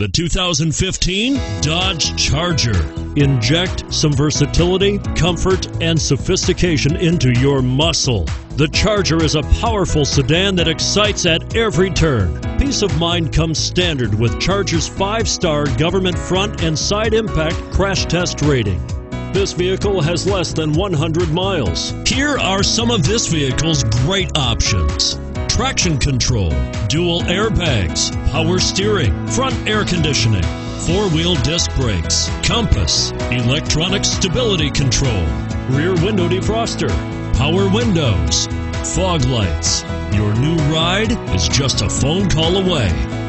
The 2015 Dodge Charger. Inject some versatility, comfort, and sophistication into your muscle. The Charger is a powerful sedan that excites at every turn. Peace of mind comes standard with Charger's five star government front and side impact crash test rating. This vehicle has less than 100 miles. Here are some of this vehicle's great options traction control, dual airbags, power steering, front air conditioning, four wheel disc brakes, compass, electronic stability control, rear window defroster, power windows, fog lights. Your new ride is just a phone call away.